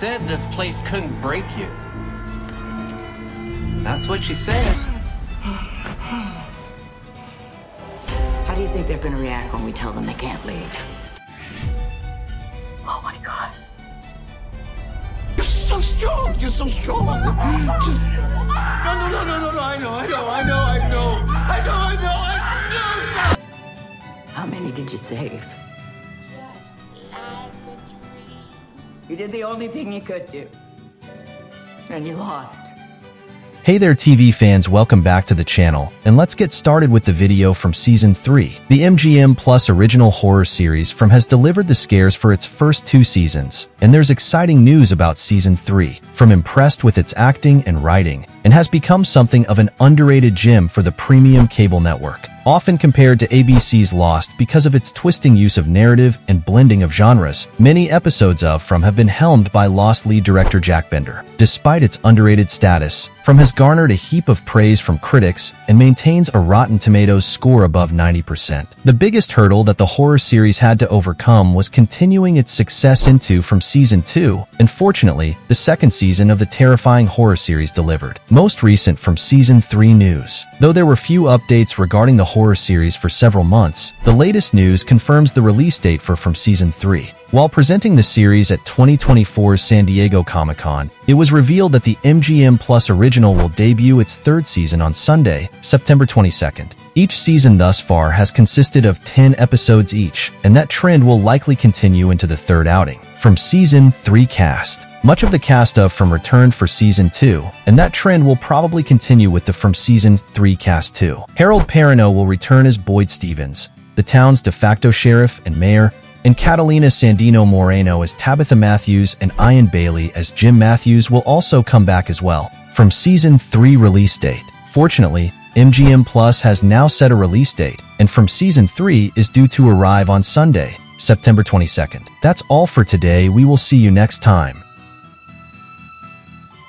said this place couldn't break you. That's what she said. How do you think they're gonna react when we tell them they can't leave? Oh my god. You're so strong. You're so strong. Just no, no, no, no, no, no. I know, I know, I know, I know, I know, I know, I know. How many did you save? You did the only thing you could do. And you lost. Hey there TV fans, welcome back to the channel, and let's get started with the video from Season 3. The MGM Plus original horror series from has delivered the scares for its first two seasons, and there's exciting news about Season 3, from impressed with its acting and writing, and has become something of an underrated gem for the premium cable network often compared to ABC's Lost because of its twisting use of narrative and blending of genres. Many episodes of From have been helmed by Lost lead director Jack Bender. Despite its underrated status, From has garnered a heap of praise from critics and maintains a Rotten Tomatoes score above 90%. The biggest hurdle that the horror series had to overcome was continuing its success into From Season 2, and fortunately, the second season of the terrifying horror series delivered. Most recent from Season 3 news. Though there were few updates regarding the horror series for several months, the latest news confirms the release date for From Season 3. While presenting the series at 2024's San Diego Comic-Con, it was revealed that the MGM Plus original will debut its third season on Sunday, September 22nd. Each season thus far has consisted of 10 episodes each, and that trend will likely continue into the third outing. From Season 3 cast, much of the cast of From returned for Season 2, and that trend will probably continue with the From Season 3 cast too. Harold Perrineau will return as Boyd Stevens, the town's de facto sheriff and mayor, and Catalina Sandino Moreno as Tabitha Matthews and Eion Bailey as Jim Matthews will also come back as well. From Season 3 release date. Fortunately, MGM Plus has now set a release date, and From Season 3 is due to arrive on Sunday, September 22nd. That's all for today. We will see you next time.